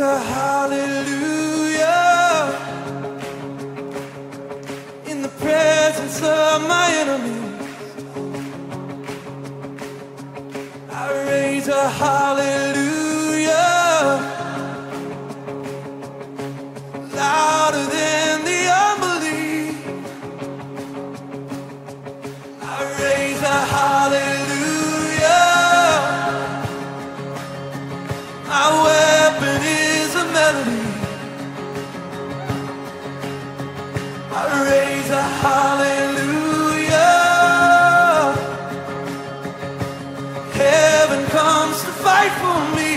A hallelujah in the presence of my enemies. I raise a hallelujah. for me.